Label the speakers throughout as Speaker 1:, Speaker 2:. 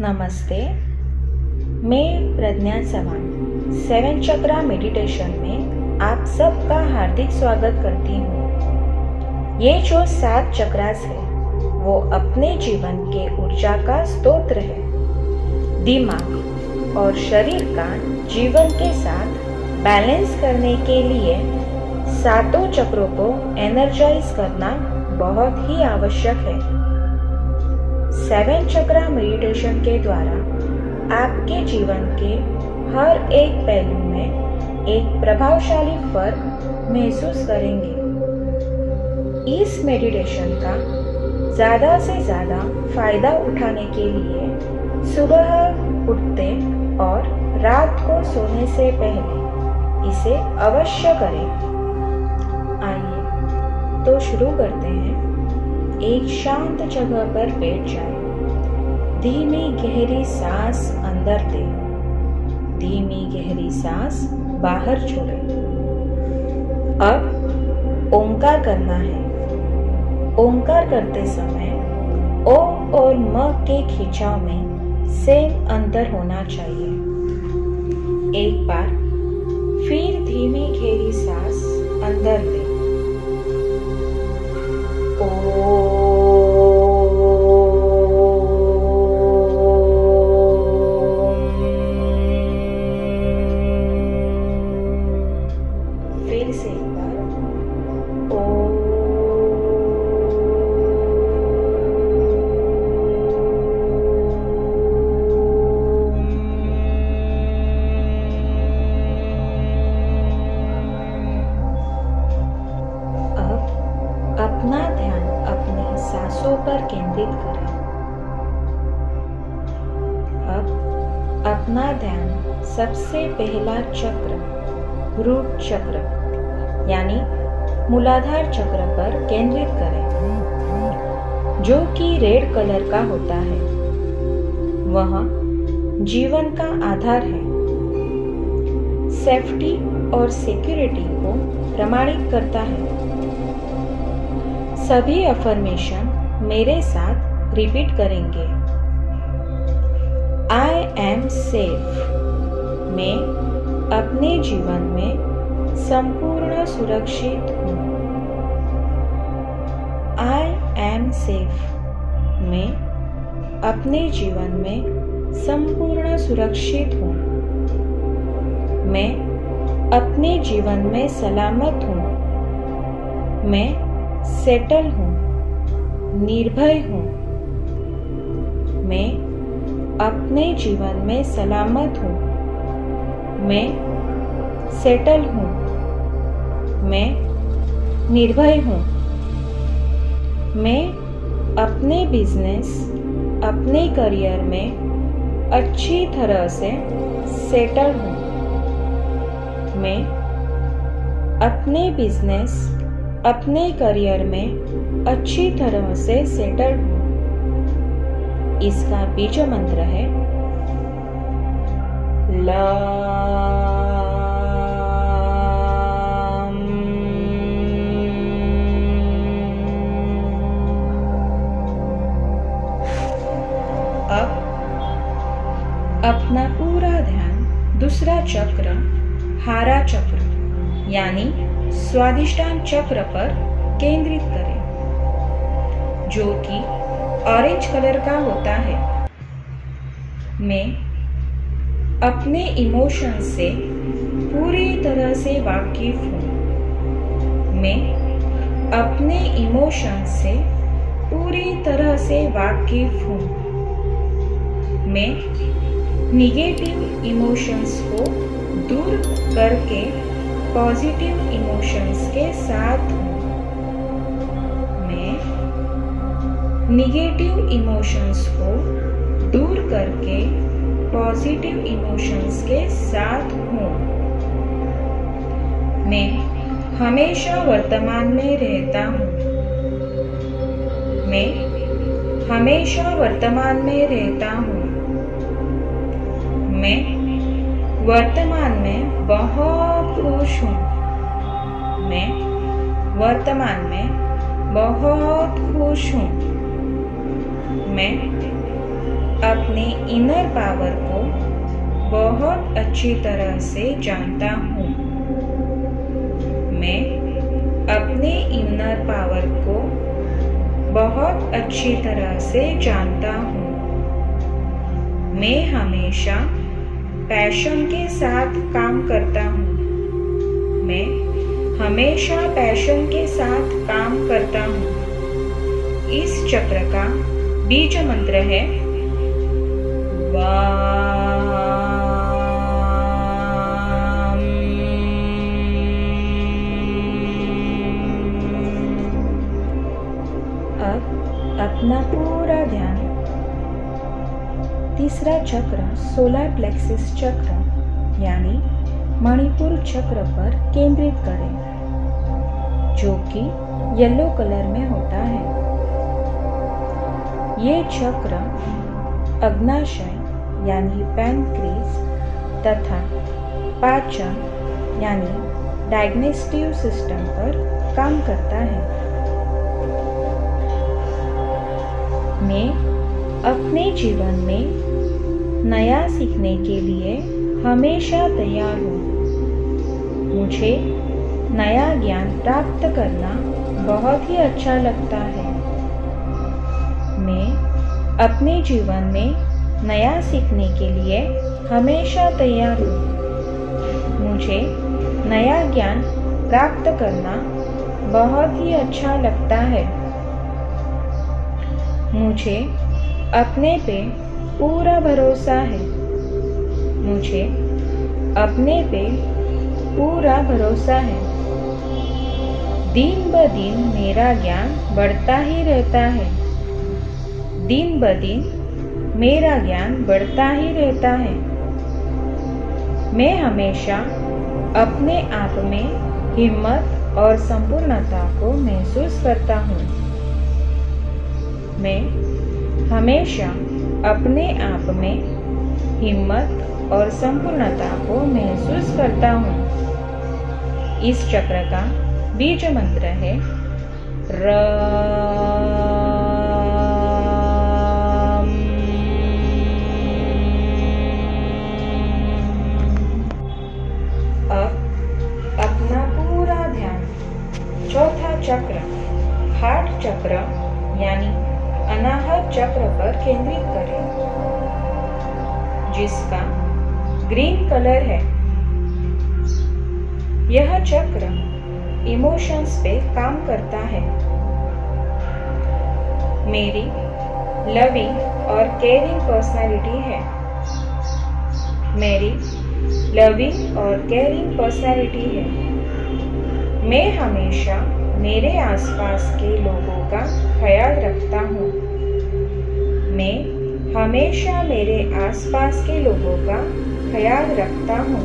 Speaker 1: नमस्ते। मैं Pragya Chauhan seven chakra meditation में आप सबका हार्दिक स्वागत करती हूँ। ये जो सात चक्रास है, वो अपने जीवन के ऊर्जा का स्तोत्र है दिमाग और शरीर का जीवन के साथ बैलेंस करने के लिए सातों चक्रों को एनर्जाइज करना बहुत ही आवश्यक है। सेवन चक्रा मेडिटेशन के द्वारा आपके जीवन के हर एक पहलू में एक प्रभावशाली फ़र्क महसूस करेंगे। इस मेडिटेशन का ज़्यादा से ज़्यादा फ़ायदा उठाने के लिए सुबह उठते और रात को सोने से पहले इसे अवश्य करें। आइए तो शुरू करते हैं। एक शांत जगह पर बैठ जाए। धीमी गहरी सांस अंदर दे। धीमी गहरी सांस बाहर छोड़े। अब ओंकार करना है। ओंकार करते समय ओ और म के खिंचाव में सेम अंतर होना चाहिए। एक बार फिर धीमी गहरी सांस अंदर दे। ओ सांसों पर केंद्रित करें। अब अपना ध्यान सबसे पहला चक्र, रूट चक्र, यानी मूलाधार चक्र पर केंद्रित करें, जो कि रेड कलर का होता है। वह जीवन का आधार है। सेफ्टी और सिक्योरिटी को प्रमाणित करता है। सभी अफर्मेशन मेरे साथ रिपीट करेंगे। आई एम सेफ़ मैं अपने जीवन में संपूर्ण सुरक्षित हूँ। आई एम सेफ़ मैं अपने जीवन में संपूर्ण सुरक्षित हूँ। मैं अपने जीवन में सलामत हूँ। मैं सेटल हूँ। निर्भय हूँ। मैं अपने जीवन में सलामत हूँ। मैं सेटल हूँ। मैं निर्भय हूँ। मैं अपने बिज़नेस अपने करियर में अच्छी तरह से सेटल हूँ। मैं अपने बिज़नेस अपने करियर में अच्छी तरह से सेटल हूँ। इसका बीज मंत्र है, ला अब, अपना पूरा ध्यान दूसरा चक्र, हारा चक्र, यानी स्वादिष्टान चक्र पर केंद्रित करें। जो कि ऑरेंज कलर का होता है। मैं अपने इमोशन से पूरी तरह से वाकिफ हूँ। मैं अपने इमोशन से पूरी तरह से वाकिफ हूँ। मैं निगेटिव इमोशंस को दूर करके पॉजिटिव इमोशंस के साथ निगेटिव इमोशंस को दूर करके पॉजिटिव इमोशंस के साथ हूँ। मैं हमेशा वर्तमान में रहता हूँ। मैं हमेशा वर्तमान में रहता हूँ। मैं वर्तमान में बहुत खुश हूँ। मैं वर्तमान में बहुत खुश हूँ। मैं अपने इनर पावर को बहुत अच्छी तरह से जानता हूँ। मैं अपने इनर पावर को बहुत अच्छी तरह से जानता हूँ। मैं हमेशा पैशन के साथ काम करता हूँ। मैं हमेशा पैशन के साथ काम करता हूँ। इस चक्र का बीज मंत्र है। अब अपना पूरा ध्यान। तीसरा चक्र सोलर प्लेक्सिस चक्र, यानी मणिपुर चक्र पर केंद्रित करें, जो कि येलो कलर में होता है। ये चक्र अग्नाशय, यानी पैनक्रीज तथा पाचन यानी डायग्नेस्टिव सिस्टम पर काम करता है। मैं अपने जीवन में नया सीखने के लिए हमेशा तैयार हूँ। मुझे नया ज्ञान प्राप्त करना बहुत ही अच्छा लगता है। मैं, अपने जीवन में नया सीखने के लिए हमेशा तैयार हूँ। मुझे नया ज्ञान प्राप्त करना बहुत ही अच्छा लगता है। मुझे अपने पे पूरा भरोसा है। मुझे अपने पे पूरा भरोसा है। दिन ब दिन मेरा ज्ञान बढ़ता ही रहता है। दिन ब दिन मेरा ज्ञान बढ़ता ही रहता है। मैं हमेशा अपने आप में हिम्मत और संपूर्णता को महसूस करता हूँ। मैं हमेशा अपने आप में हिम्मत और संपूर्णता को महसूस करता हूँ। इस चक्र का बीज मंत्र है राम चक्र। हार्ट चक्र यानी अनाहत चक्र पर केंद्रित करें, जिसका ग्रीन कलर है। यह चक्र इमोशंस पे काम करता है। मेरी लविंग और केयरिंग पर्सनालिटी है। मेरी लविंग और केयरिंग पर्सनालिटी है। मैं हमेशा मेरे आसपास के लोगों का ख्याल रखता हूँ। मैं हमेशा मेरे आसपास के लोगों का ख्याल रखता हूँ।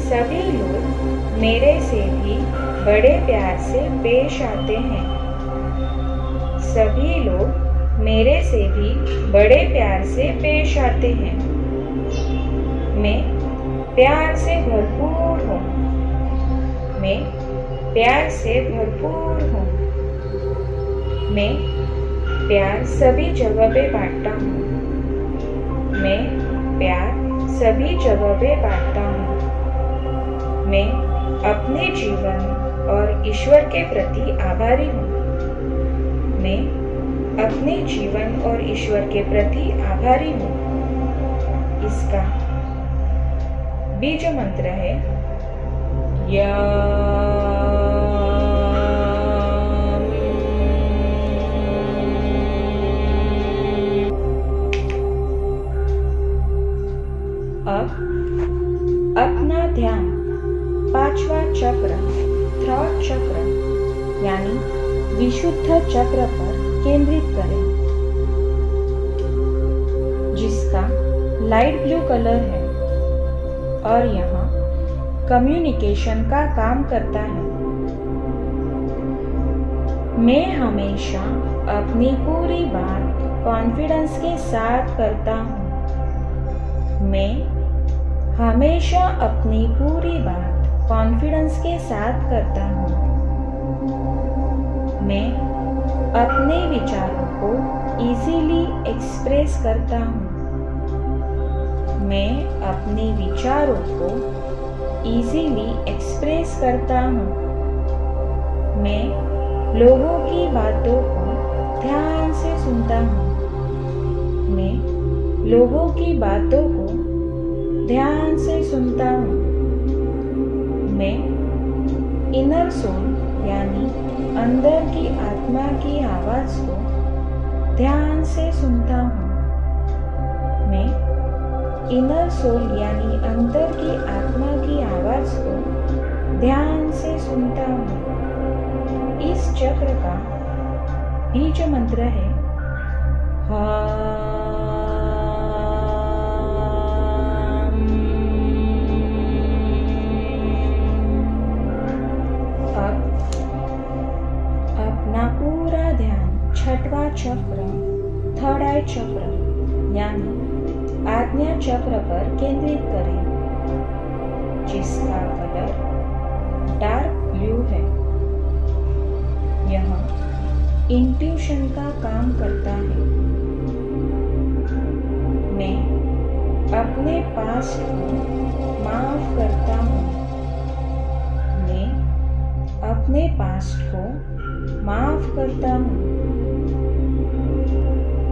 Speaker 1: सभी लोग मेरे से भी बड़े प्यार से पेश आते हैं। सभी लोग मेरे से भी बड़े प्यार से पेश आते हैं। मैं प्यार से भरपूर हूँ। मैं प्यार से भरपूर हूँ। मैं प्यार सभी जगह पे बांटता हूँ। मैं प्यार सभी जगह पे बांटता हूँ। मैं अपने जीवन और ईश्वर के प्रति आभारी हूँ। मैं अपने जीवन और ईश्वर के प्रति आभारी हूँ। इसका बीज मंत्र है, या विशुद्ध चक्र पर केंद्रित करें, जिसका लाइट ब्लू कलर है और यहाँ कम्युनिकेशन का काम करता है। मैं हमेशा अपनी पूरी बात कॉन्फिडेंस के साथ करता हूँ। मैं हमेशा अपनी पूरी बात कॉन्फिडेंस के साथ करता हूँ। मैं अपने विचारों को इजीली एक्सप्रेस करता हूँ। मैं अपने विचारों को इजीली एक्सप्रेस करता हूँ। मैं लोगों की बातों को ध्यान से सुनता हूँ। मैं लोगों की बातों को ध्यान से सुनता हूँ। मैं इनर सोल यानी अंदर की आत्मा की आवाज़ को ध्यान से सुनता हूँ। मैं इनर सोल यानी अंदर की आत्मा की आवाज़ को ध्यान से सुनता हूँ। इस चक्र का बीज मंत्र है चक्र, यानी आज्ञा चक्र पर केंद्रित करें, जिसका कलर डार्क ब्लू है। यह इंट्यूशन का काम करता है। मैं अपने पास्ट को माफ़ करता हूँ। मैं अपने पास्ट को माफ़ करता हूँ।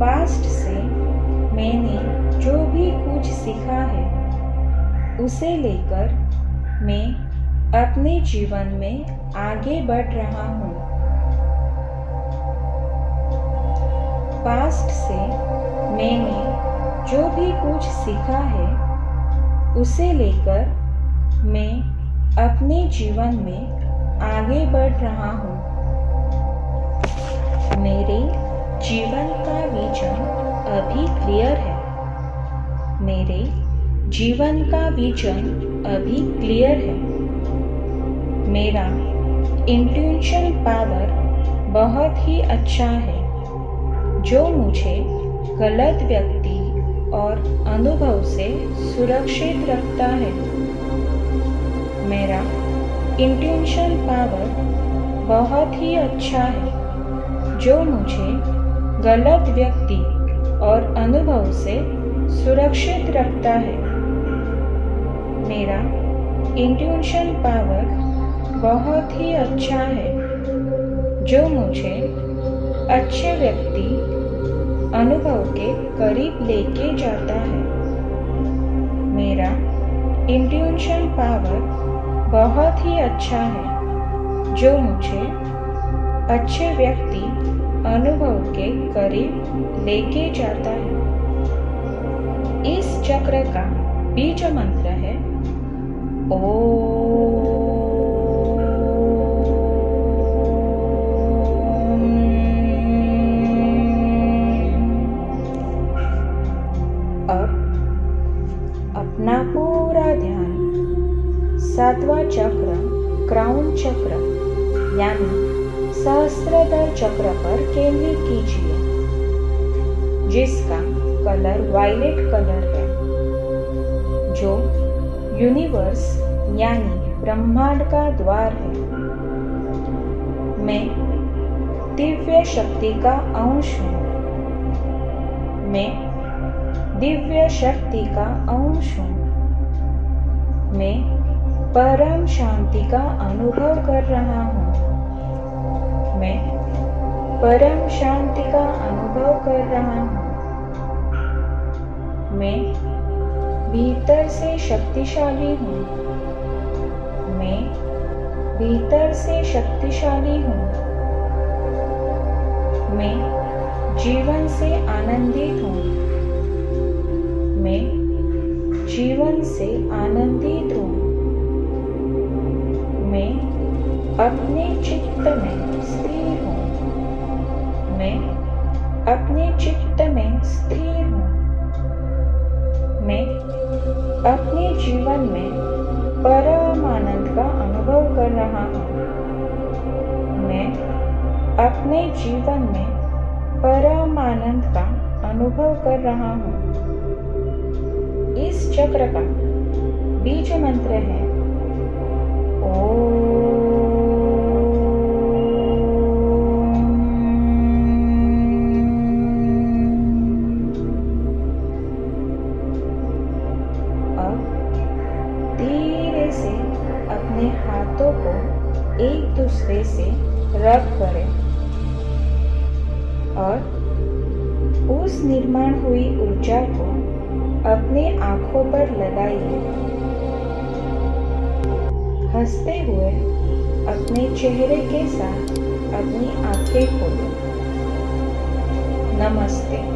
Speaker 1: पास्ट से मैंने जो भी कुछ सीखा है, उसे लेकर मैं अपने जीवन में आगे बढ़ रहा हूँ। पास्ट से मैंने जो भी कुछ सीखा है, उसे लेकर मैं अपने जीवन में आगे बढ़ रहा हूँ। मेरे जीवन का विजन अभी क्लियर है। मेरे जीवन का विजन अभी क्लियर है। मेरा इंट्यूशन पावर बहुत ही अच्छा है। जो मुझे गलत व्यक्ति और अनुभव से सुरक्षित रखता है। मेरा इंट्यूशन पावर बहुत ही अच्छा है। जो मुझे गलत व्यक्ति और अनुभव से सुरक्षित रखता है। मेरा इंट्यूशन पावर बहुत ही अच्छा है, जो मुझे अच्छे व्यक्ति अनुभव के करीब लेके जाता है। मेरा इंट्यूशन पावर बहुत ही अच्छा है, जो मुझे अच्छे व्यक्ति अनुभव के करीब लेके जाता है। इस चक्र का बीज मंत्र है अपना पूरा ध्यान सातवां चक्र, क्राउन चक्र, यानी सहस्त्रदर चक्र पर केंद्रित कीजिए, जिसका कलर वायलेट कलर है, जो यूनिवर्स यानी ब्रह्मांड का द्वार है। मैं दिव्य शक्ति का अंश हूँ। मैं दिव्य शक्ति का अंश हूँ। मैं परम शांति का अनुभव कर रहा हूँ। मैं परम शांति का अनुभव कर रहा हूँ। मैं भीतर से शक्तिशाली हूँ। मैं भीतर से शक्तिशाली हूँ। मैं जीवन से आनंदित हूँ। मैं जीवन से आनंदित हूँ। अपने चित्त में स्थिर हूँ मैं अपने चित्त में स्थिर हूँ मैं अपने जीवन में परम आनंद का अनुभव कर रहा हूँ मैं अपने जीवन में परम आनंद का अनुभव कर रहा हूँ इस चक्र का बीज मंत्र है ओम एक दूसरे से रब करें और उस निर्माण हुई ऊर्जा को अपने आँखों पर लगाइए। हँसते हुए अपने चेहरे के साथ अपनी आँखें खोलो। नमस्ते।